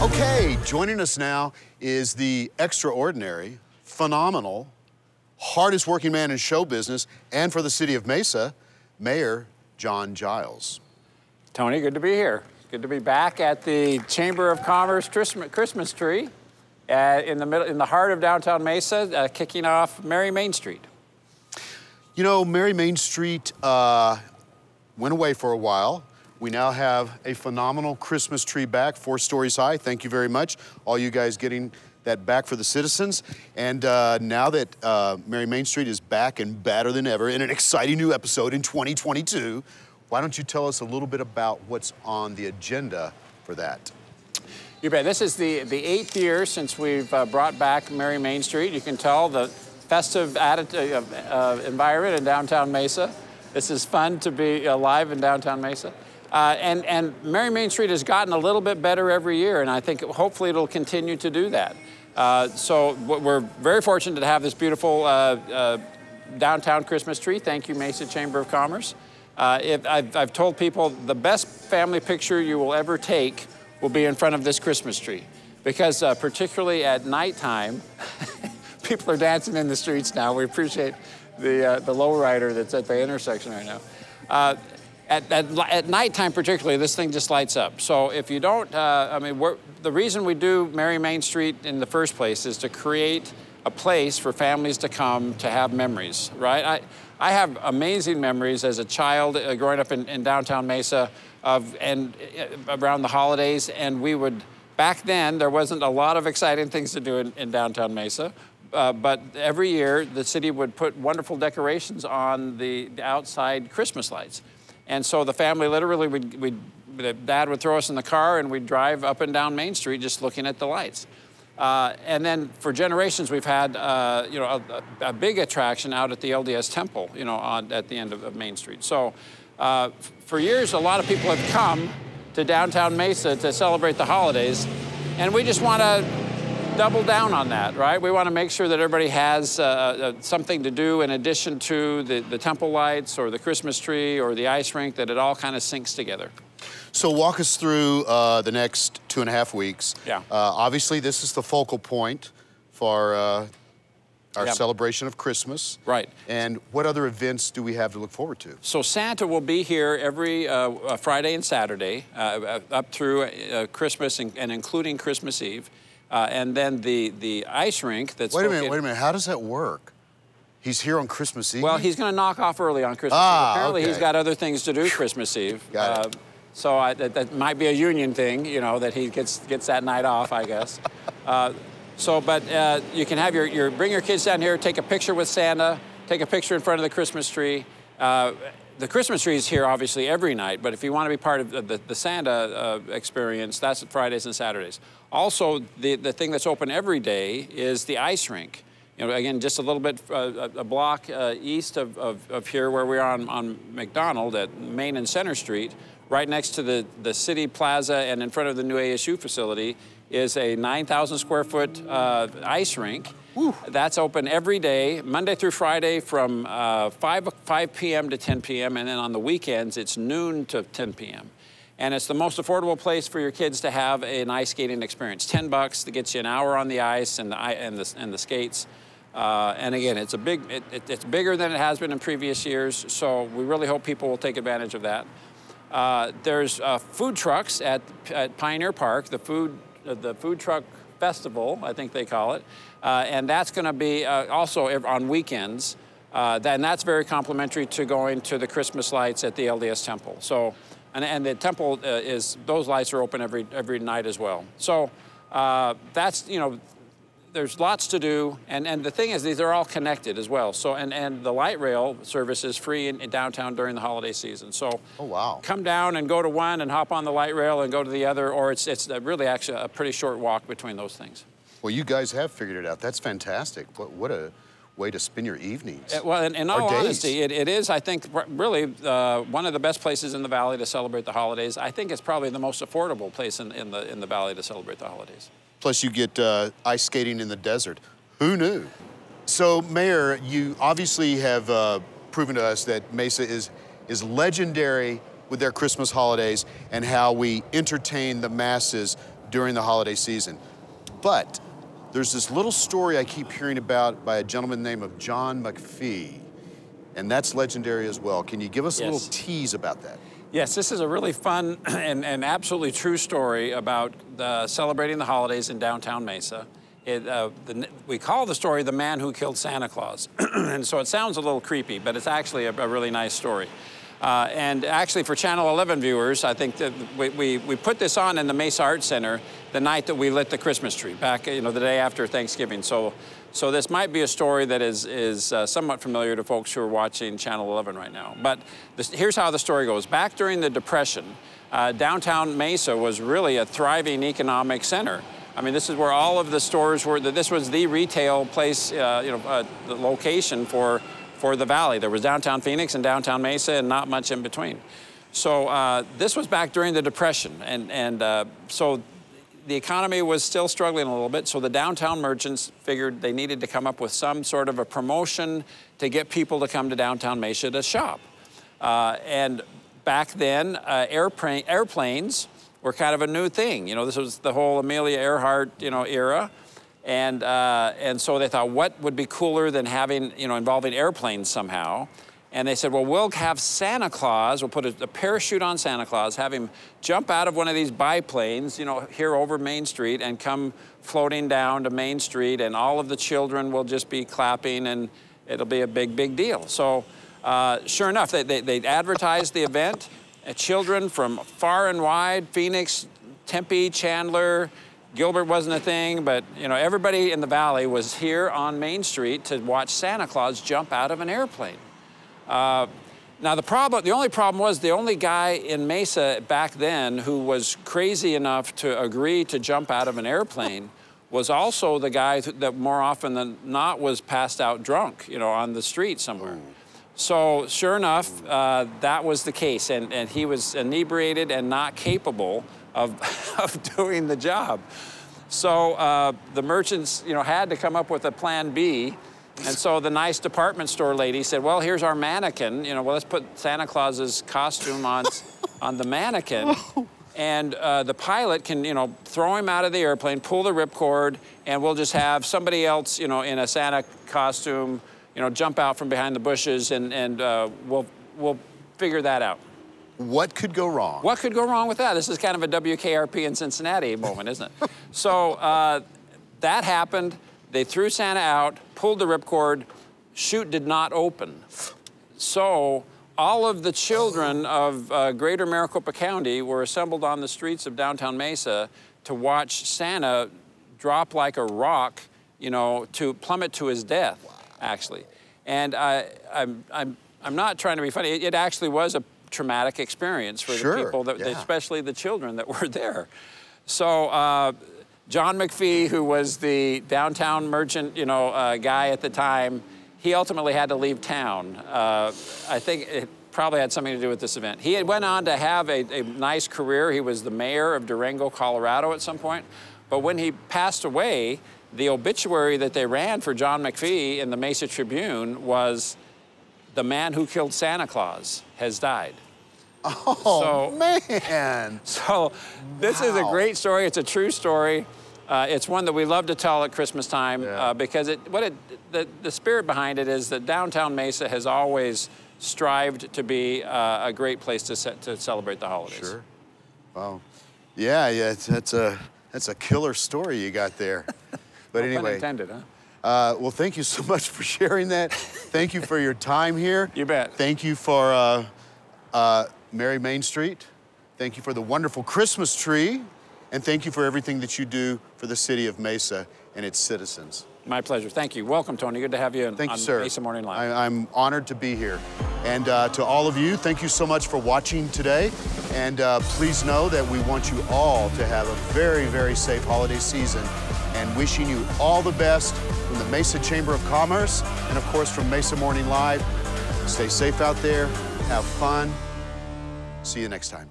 Okay, joining us now is the extraordinary, phenomenal, hardest working man in show business and for the city of Mesa, Mayor John Giles. Tony, good to be here. Good to be back at the Chamber of Commerce Christmas tree uh, in the middle, in the heart of downtown Mesa, uh, kicking off Merry Main Street. You know, Merry Main Street uh, went away for a while. We now have a phenomenal Christmas tree back, four stories high. Thank you very much, all you guys getting that back for the citizens. And uh, now that uh, Merry Main Street is back and better than ever in an exciting new episode in 2022, why don't you tell us a little bit about what's on the agenda for that? You bet. This is the, the eighth year since we've uh, brought back Merry Main Street. You can tell the festive attitude, uh, environment in downtown Mesa. This is fun to be alive in downtown Mesa. Uh, and, and Merry Main Street has gotten a little bit better every year, and I think hopefully it'll continue to do that. Uh, so we're very fortunate to have this beautiful uh, uh, downtown Christmas tree. Thank you, Mesa Chamber of Commerce. Uh, if, I've, I've told people the best family picture you will ever take will be in front of this Christmas tree. Because uh, particularly at nighttime, people are dancing in the streets now. We appreciate the, the lowrider that's at the intersection right now. At, at, at nighttime particularly, this thing just lights up. So if you don't, uh, I mean, the reason we do Merry Main Street in the first place is to create a place for families to come to have memories, right? I, I have amazing memories as a child uh, growing up in, in, downtown Mesa of, and uh, around the holidays, and we would, back then, there wasn't a lot of exciting things to do in, in downtown Mesa, uh, but every year the city would put wonderful decorations on the, the outside Christmas lights. And so the family literally would, we'd, dad would throw us in the car and we'd drive up and down Main Street just looking at the lights. Uh, and then for generations, we've had uh, you know a, a, big attraction out at the LDS Temple, you know, on, at the end of, of Main Street. So uh, for years, a lot of people have come to downtown Mesa to celebrate the holidays, and we just want to double down on that, right? We want to make sure that everybody has uh, uh, something to do in addition to the, the temple lights or the Christmas tree or the ice rink, that it all kind of syncs together. So walk us through uh, the next two and a half weeks. Yeah. Uh, obviously, this is the focal point for uh, our yeah. celebration of Christmas. Right. And what other events do we have to look forward to? So Santa will be here every uh, Friday and Saturday uh, up through uh, Christmas and, and, including Christmas Eve. Uh, and then the, the ice rink that's Wait a minute, wait a minute. How does that work? He's here on Christmas Eve? Well, he's going to knock off early on Christmas ah, Eve. Apparently okay. he's got other things to do Christmas Eve. Got it. Uh, so I, that, that, might be a union thing, you know, that he gets, gets that night off, I guess. uh, so, but uh, you can have your, your, bring your kids down here, take a picture with Santa, take a picture in front of the Christmas tree. The Christmas tree is here obviously every night, but if you want to be part of the, the Santa uh, experience, that's Fridays and Saturdays. Also, the, the thing that's open every day is the ice rink. You know, again, just a little bit, uh, a block uh, east of, of, of, here where we are on, on McDonald at Main and Center Street, right next to the, the city plaza and in front of the new ASU facility is a 9,000 square foot uh, ice rink. That's open every day, Monday through Friday from uh, 5, 5 p.m. to 10 p.m. And then on the weekends, it's noon to 10 p.m. And it's the most affordable place for your kids to have an ice skating experience. 10 bucks that gets you an hour on the ice and the, and the, and the skates. Uh, and again, it's a big, it, it, it's bigger than it has been in previous years. So we really hope people will take advantage of that. Uh, there's uh, food trucks at, at Pioneer Park, the food, the food truck festival, I think they call it. Uh, and that's going to be uh, also on weekends. Uh, and that's very complimentary to going to the Christmas lights at the LDS Temple. So, and, and the temple uh, is, those lights are open every, every night as well. So uh, that's, you know, there's lots to do. And, and the thing is, these are all connected as well. So, and, and the light rail service is free in, in downtown during the holiday season. So oh, wow. come down and go to one and hop on the light rail and go to the other, or it's, it's really actually a pretty short walk between those things. Well, you guys have figured it out. That's fantastic. What, what a way to spend your evenings. Uh, well, in, in all honesty, it, it is, I think, really uh, one of the best places in the Valley to celebrate the holidays. I think it's probably the most affordable place in, in the, in the Valley to celebrate the holidays. Plus, you get uh, ice skating in the desert. Who knew? So, Mayor, you obviously have uh, proven to us that Mesa is, is legendary with their Christmas holidays and how we entertain the masses during the holiday season. But there's this little story I keep hearing about by a gentleman named of John McPhee, and that's legendary as well. Can you give us a little tease about that? Yes, this is a really fun and, and absolutely true story about the, celebrating the holidays in downtown Mesa. It, uh, the, we call the story The Man Who Killed Santa Claus. and so it sounds a little creepy, but it's actually a, a really nice story. Uh, and actually, for Channel 11 viewers, I think that we, we, we put this on in the Mesa Arts Center the night that we lit the Christmas tree, back, you know, the day after Thanksgiving. So, so this might be a story that is, is uh, somewhat familiar to folks who are watching Channel 11 right now. But this, here's how the story goes. Back during the Depression, uh, downtown Mesa was really a thriving economic center. I mean, this is where all of the stores were. This was the retail place, uh, you know, uh, the location for for the valley. There was downtown Phoenix and downtown Mesa, and not much in between. So uh, this was back during the Depression, and and uh, so the economy was still struggling a little bit. So the downtown merchants figured they needed to come up with some sort of a promotion to get people to come to downtown Mesa to shop. Uh, and back then, uh, airplane, airplanes were kind of a new thing. You know, this was the whole Amelia Earhart, you know, era. And, uh, and so they thought, what would be cooler than having, you know, involving airplanes somehow? And they said, well, we'll have Santa Claus, we'll put a, a parachute on Santa Claus, have him jump out of one of these biplanes, you know, here over Main Street and come floating down to Main Street, and all of the children will just be clapping, and it'll be a big, big deal. So, uh, sure enough, they, they, they advertised the event. Uh, children from far and wide, Phoenix, Tempe, Chandler, Gilbert wasn't a thing, but you know everybody in the valley was here on Main Street to watch Santa Claus jump out of an airplane. Uh, now the problem, the only problem was the only guy in Mesa back then who was crazy enough to agree to jump out of an airplane was also the guy th- that more often than not was passed out drunk, you know, on the street somewhere. So sure enough, uh, that was the case, and, and he was inebriated and not capable of, of doing the job. So uh, the merchants, you know, had to come up with a plan B. And so the nice department store lady said, well, here's our mannequin. You know, well, let's put Santa Claus's costume on, on the mannequin. And uh, the pilot can, you know, throw him out of the airplane, pull the ripcord, and we'll just have somebody else, you know, in a Santa costume, you know, jump out from behind the bushes, and, and uh, we'll, we'll figure that out. What could go wrong? What could go wrong with that? This is kind of a WKRP in Cincinnati moment, isn't it? so uh, that happened. They threw Santa out, pulled the ripcord. Chute did not open. So all of the children of uh, greater Maricopa County were assembled on the streets of downtown Mesa to watch Santa drop like a rock, you know, to plummet to his death, actually. And I, I'm, I'm, I'm not trying to be funny. It, it actually was a traumatic experience for Sure, the people, that, yeah. especially the children that were there. So uh, John McPhee, who was the downtown merchant, you know, uh, guy at the time, he ultimately had to leave town. Uh, I think it probably had something to do with this event. He had went on to have a, a nice career. He was the mayor of Durango, Colorado at some point. But when he passed away, the obituary that they ran for John McPhee in the Mesa Tribune was the man who killed Santa Claus has died. Oh, man. So this is a great story. It's a true story. Uh, it's one that we love to tell at Christmas time Yeah. uh, because it, what it, the, the spirit behind it is that downtown Mesa has always strived to be uh, a great place to, se- to celebrate the holidays. Sure. Wow. Yeah, yeah, that's a that's a killer story you got there. But No anyway, intended, huh? uh, well, thank you so much for sharing that. thank you for your time here. You bet. Thank you for uh, uh, Merry Main Street. Thank you for the wonderful Christmas tree, and thank you for everything that you do for the city of Mesa and its citizens. My pleasure. Thank you. Welcome, Tony. Good to have you in, Thank on you, sir. Mesa Morning Live. I, I'm honored to be here. And uh, to all of you, thank you so much for watching today. And uh, please know that we want you all to have a very, very safe holiday season and wishing you all the best from the Mesa Chamber of Commerce and, of course, from Mesa Morning Live. Stay safe out there, have fun. See you next time.